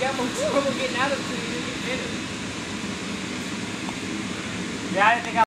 no trouble getting out of it than you get it. Yeah, I didn't think I